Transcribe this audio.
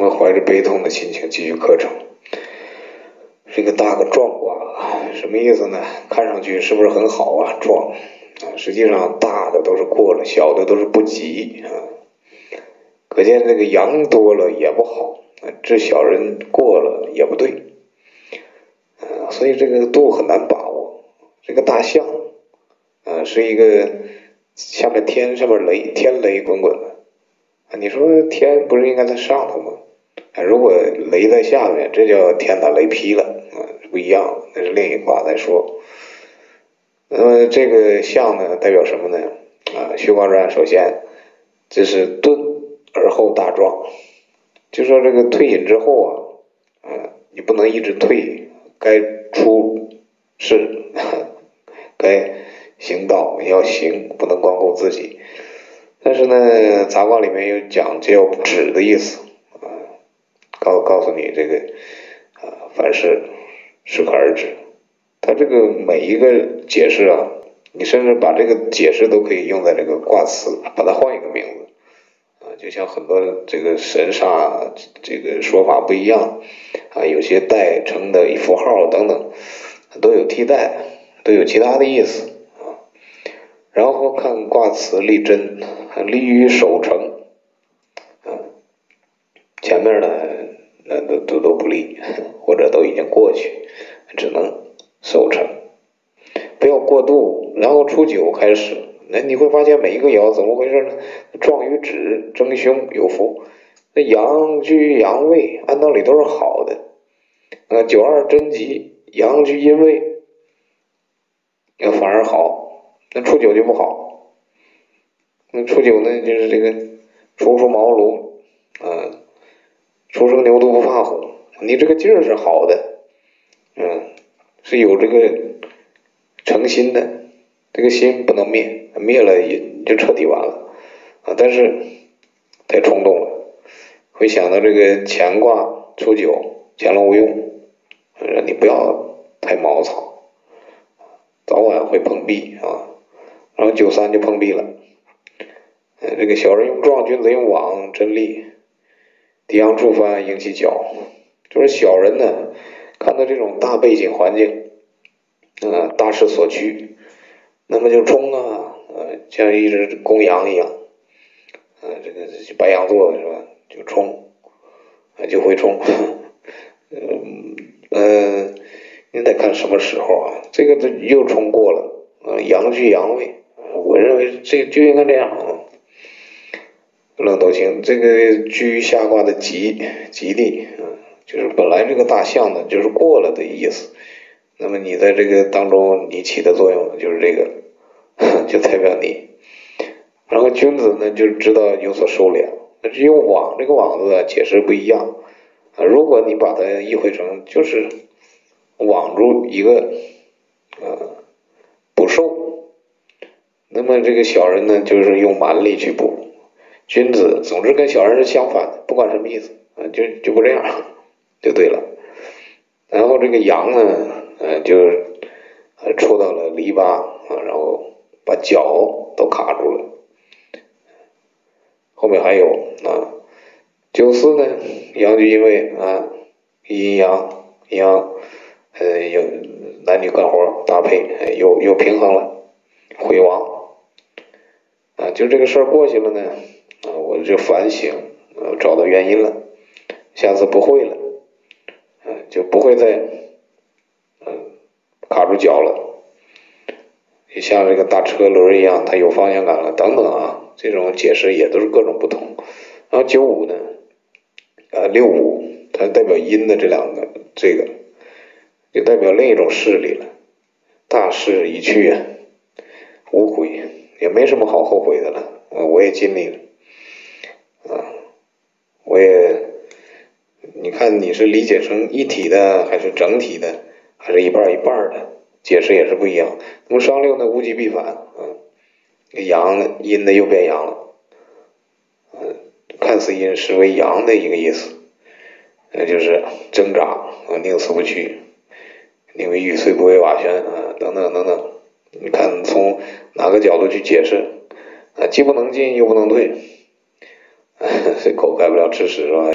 们怀着悲痛的心情继续课程。这个大个壮卦什么意思呢？看上去是不是很好啊？壮，实际上大的都是过了，小的都是不及啊。可见这个阳多了也不好，这小人过了也不对，啊，所以这个度很难把握。这个大象，啊，是一个下面天上面雷天雷滚滚的，啊，你说天不是应该在上头吗？啊，如果雷在下面，这叫天打雷劈了，啊，不一样，那是另一卦再说。那么这个象呢，代表什么呢？啊，虚卦传首先这是遁。而后大壮，就说这个退隐之后啊，啊，你不能一直退，该出世，该行道要行，不能光顾自己。但是呢，杂卦里面有讲这叫止的意思，告告诉你这个啊，凡事适可而止。他这个每一个解释啊，你甚至把这个解释都可以用在这个卦辞，把它换一个名字啊。就像很多这个神煞这个说法不一样啊，有些代称的符号等等都有替代，都有其他的意思啊。然后看卦辞立贞，立于守成啊，前面呢都都都不利，或者都已经过去，只能守成，不要过度。然后初九开始。那你会发现每一个爻怎么回事呢？壮于止，争凶有福。那阳居阳位，按道理都是好的。啊，九二贞吉，阳居阴位，那反而好。那初九就不好。那初九呢，就是这个初出茅庐，啊，初生牛犊不怕虎。你这个劲儿是好的，嗯，是有这个诚心的。这个心不能灭，灭了也就彻底完了啊！但是太冲动了，会想到这个乾卦初九，乾隆无用，让你不要太毛糙，早晚会碰壁啊！然后九三就碰壁了，嗯，这个小人用壮，君子用网，真利，敌阳触翻，迎其角，就是小人呢，看到这种大背景环境，啊，大势所趋。那么就冲啊，呃，像一只公羊一样，呃，这个白羊座是吧？就冲，啊，就会冲，嗯 嗯，你得看什么时候啊？这个这又冲过了，啊，阳居阳位，我认为这就应该这样啊。冷斗星这个居下卦的吉吉地，啊，就是本来这个大象呢，就是过了的意思。那么你在这个当中，你起的作用就是这个。就代表你，然后君子呢就知道有所收敛。那是用网这个网字解释不一样啊。如果你把它意会成就是网住一个呃捕兽，那么这个小人呢就是用蛮力去捕。君子总之跟小人是相反的，不管什么意思啊，就就不这样 就对了。然后这个羊呢，呃，就呃戳到了篱笆啊，然后。把脚都卡住了，后面还有啊，九四呢，阳居阴位啊，阴阳阴阳，呃，有男女干活搭配，又又平衡了，毁亡啊，就这个事儿过去了呢，我就反省，呃，找到原因了，下次不会了，嗯，就不会再嗯卡住脚了。就像这个大车轮一样，它有方向感了，等等啊，这种解释也都是各种不同。然后九五呢，呃，六五它代表阴的这两个，这个就代表另一种势力了。大势已去啊，无悔，也没什么好后悔的了。我也尽力了，啊，我也，你看你是理解成一体的，还是整体的，还是一半一半的？解释也是不一样。那么商六呢，物极必反，嗯，阳阴的又变阳了，嗯，看似阴，实为阳的一个意思，那就是挣扎啊，宁死不屈，宁为玉碎不为瓦全啊，等等等等。你看从哪个角度去解释啊？既不能进又不能退，这狗改不了吃屎是吧？